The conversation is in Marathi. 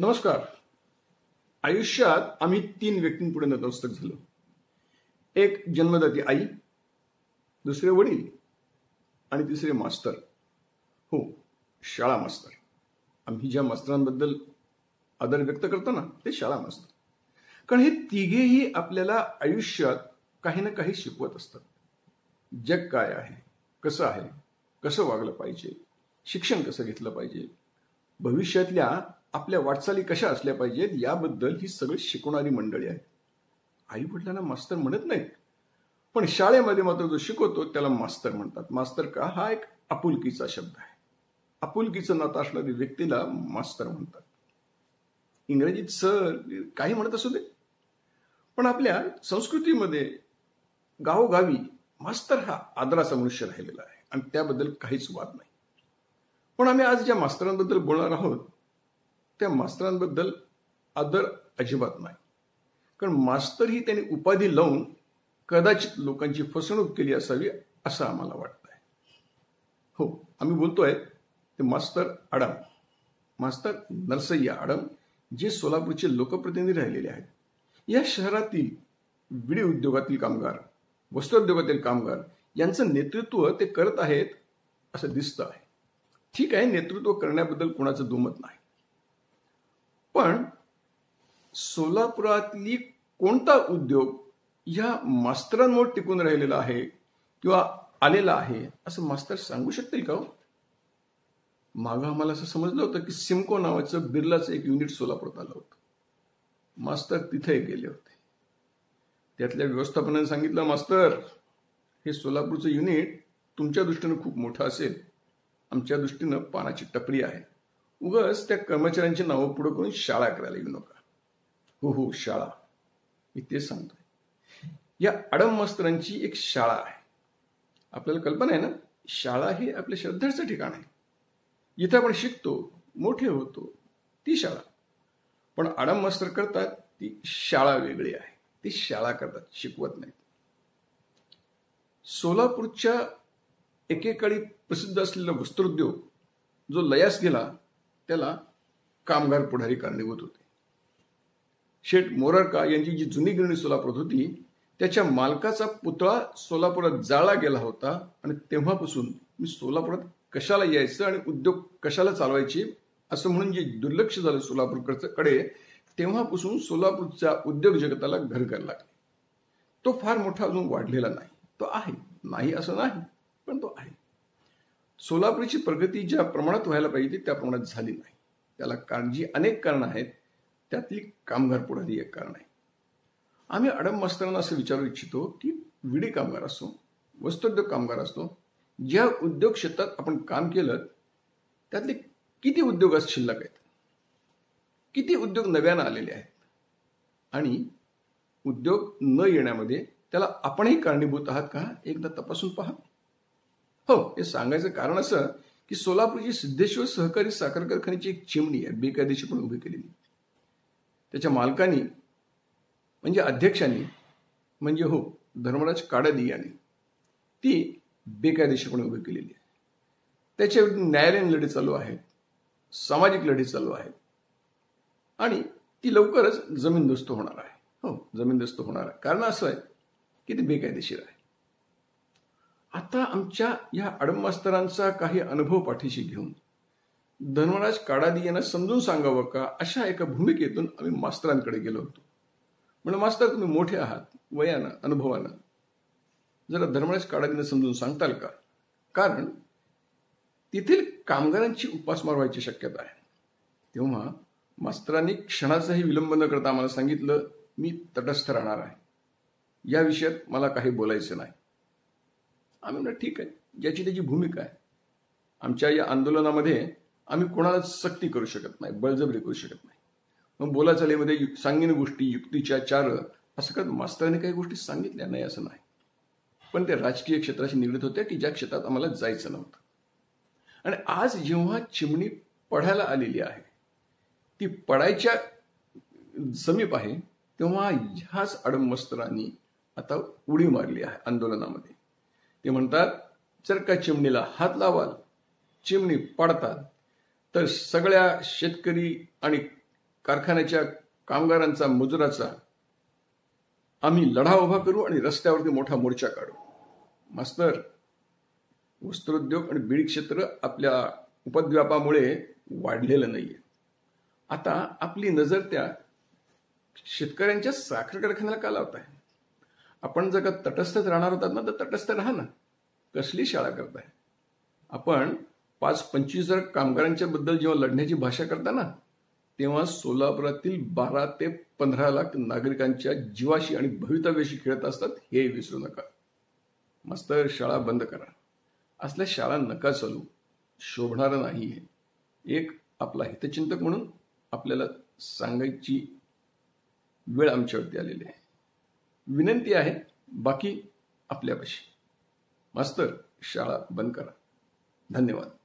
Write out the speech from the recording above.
नमस्कार. आयुष्यात आम्ही तीन व्यक्तींपुढे नतमस्तक झालो. एक जन्मदाती आई दुसरे वडील आणि तिसरे मास्तर. हो शाळा मास्तर. आम्ही ज्या मास्तरांबद्दल आदर व्यक्त करतो ना ते शाळा मास्तर. कारण हे तिघेही आपल्याला आयुष्यात काही ना काही शिकवत असतात. जग काय आहे कसं आहे कसं वागलं पाहिजे शिक्षण कसं घेतलं पाहिजे भविष्यातल्या आपल्या वाटचाली कशा असल्या पाहिजेत याबद्दल ही सगळी शिकवणारी मंडळी आहे आई वडिलांना मास्तर म्हणत नाहीत. पण शाळेमध्ये मात्र जो शिकवतो त्याला मास्तर म्हणतात. मास्तर का? हा एक आपुलकीचा शब्द आहे. आपुलकीचं नातं असणारी व्यक्तीला मास्तर म्हणतात. इंग्रजीत सर काही म्हणत असू दे. पण आपल्या संस्कृतीमध्ये गावोगावी मास्तर हा आदराचा मनुष्य राहिलेला आहे. आणि त्याबद्दल काहीच वाद नाही. पण आम्ही आज ज्या मास्तरांबद्दल बोलणार आहोत त्या मास्तरांबद्दल आदर अजिबात नाही. कारण मास्तर ही त्यांनी उपाधी लावून कदाचित लोकांची फसवणूक केली असावी असं आम्हाला वाटत आहे हो आम्ही बोलतोय ते मास्तर आडम. मास्तर नरसय्या आडम जे सोलापूरचे लोकप्रतिनिधी राहिलेले आहेत. या शहरातील विडी उद्योगातील कामगार वस्त्रोद्योगातील कामगार यांचं नेतृत्व ते करत आहेत असं दिसतं आहे. ठीक आहे नेतृत्व करण्याबद्दल कोणाचं दुमत नाही. पण सोलापुरातली कोणता उद्योग या मास्तरांमुळे टिकून राहिलेला आहे किंवा आलेला आहे असं मास्तर सांगू शकतील का हो? मागं आम्हाला असं समजलं होतं की सिमको नावाचं बिर्लाचं एक युनिट सोलापुरात आलं होतं. मास्तर तिथे गेले होते. त्यातल्या व्यवस्थापनाने सांगितलं मास्तर हे सोलापूरचं युनिट तुमच्या दृष्टीनं खूप मोठं असेल. आमच्या दृष्टीनं पानाची टपरी आहे. उगच त्या कर्मचाऱ्यांची नावं पुढे करून शाळा करायला येऊ नका. हो हो शाळा. मी तेच सांगतोय. या अडम मास्तरांची एक शाळा आहे. आपल्याला कल्पना आहे ना? शाळा हे आपल्या श्रद्धेचं ठिकाण आहे. इथं आपण शिकतो मोठे होतो ती शाळा. पण आडम मास्तर करतात ती शाळा वेगळी आहे. ती शाळा करतात शिकवत नाहीत. सोलापूरच्या एकेकाळी प्रसिद्ध असलेला वस्त्रोद्योग जो लयास गेला त्याला कामगार पुढारी कारणीभूत होते. शेठ मोरारका यांची जी जुनी गिरणी सोलापूरात होती त्याच्या मालकाचा पुतळा सोलापुरात जाळला गेला होता आणि तेव्हापासून मी सोलापुरात कशाला यायचं आणि उद्योग कशाला चालवायचे असं म्हणून जे दुर्लक्ष झालं सोलापूरकडे तेव्हापासून सोलापूरच्या उद्योग जगताला घर करायला लागले. तो फार मोठा अजून वाढलेला नाही. तो आहे. नाही असं नाही पण तो आहे. सोलापूरची प्रगती ज्या प्रमाणात व्हायला पाहिजे त्या प्रमाणात झाली नाही. त्याला कारण जी अनेक कारणं आहेत. त्यातली कामगार पुढारी एक कारण आहे. आम्ही अडम मास्तरांना असं विचारू इच्छितो की विडी कामगार असो वस्त्रोद्योग कामगार असतो ज्या उद्योग क्षेत्रात आपण काम केलं त्यातले किती उद्योग आज शिल्लक आहेत? किती उद्योग नव्यानं आलेले आहेत? आणि उद्योग न येण्यामध्ये त्याला आपणही कारणीभूत आहात का? एकदा तपासून पहा. हो हे सांगायचं कारण असं की सोलापूरची सिद्धेश्वर सहकारी साखर कारखान्याची एक चिमणी आहे बेकायदेशीरपणे उभी केलेली. त्याच्या मालकांनी म्हणजे अध्यक्षांनी म्हणजे हो धर्मराज काडादी यांनी ती बेकायदेशीरपणे उभी केलेली आहे. त्याच्या न्यायालयीन लढे चालू आहेत सामाजिक लढे चालू आहेत आणि ती लवकरच जमीनदोस्त होणार आहे. हो जमीनदोस्त होणार आहे. कारण असं आहे की ती बेकायदेशीर आहे. आता आमच्या या अडमास्तरांचा काही अनुभव पाठीशी घेऊन. धर्मराज काडादी यांना समजून सांगावं का? अशा एका भूमिकेतून आम्ही मास्तरांकडे गेलो होतो. म्हणजे मास्तर तुम्ही मोठे आहात वयानं अनुभवानं. जरा धर्मराज काडादीनं समजून सांगताल का? कारण तेथील कामगारांची उपासमार व्हायची शक्यता आहे. तेव्हा मास्तरांनी क्षणाचाही विलंब न करता आम्हाला सांगितलं मी तटस्थ राहणार आहे. या विषयात मला काही बोलायचं नाही. आम्ही म्हणलं ठीक आहे. ज्याची त्याची भूमिका आहे. आमच्या या आंदोलनामध्ये आम्ही कोणाला सक्ती करू शकत नाही बळजबरी करू शकत नाही. मग बोलाचालीमध्ये सांगीन गोष्टी युक्तीच्या चार असं करत मास्तरांनी काही गोष्टी सांगितल्या नाही असं नाही. पण ते राजकीय क्षेत्राशी निगडीत होत्या की ज्या क्षेत्रात आम्हाला जायचं नव्हतं. आणि आज जेव्हा चिमणी पडायला आलेली आहे ती पडायच्या समीप आहे तेव्हा ह्याच अडमवस्त्रांनी आता उडी मारली आहे आंदोलनामध्ये. ते म्हणतात जर का चिमणीला हात लावाल चिमणी पडतात तर सगळ्या शेतकरी आणि कारखान्याच्या कामगारांचा मजुराचा आम्ही लढा उभा करू आणि रस्त्यावरती मोठा मोर्चा काढू. मास्तर वस्त्रोद्योग आणि बीड क्षेत्र आपल्या उपद्व्यापामुळे वाढलेलं नाहीये. आता आपली नजर त्या शेतकऱ्यांच्या साखर कारखान्याला का आहे आपण जर का तटस्थच राहणार होतात ना तर तटस्थ राहा ना. कसली शाळा करताय? आपण पाच पंचवीस हजार कामगारांच्या बद्दल जेव्हा लढण्याची भाषा करता ना तेव्हा सोलापुरातील बारा ते पंधरा लाख नागरिकांच्या जीवाशी आणि भवितव्याशी खेळत असतात हे विसरू नका. मास्तर शाळा बंद करा. असल्या शाळा नका चालू. शोभणारं नाही एक आपला हितचिंतक म्हणून आपल्याला सांगायची वेळ आमच्यावरती आलेली आहे. विनंती आहे बाकी आपल्यापाशी. मास्तर शाळा बंद करा. धन्यवाद.